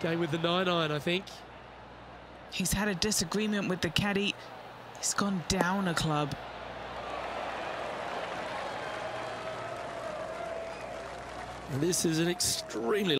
Game with the 9-iron, I think. He's had a disagreement with the caddy. He's gone down a club. This is an extremely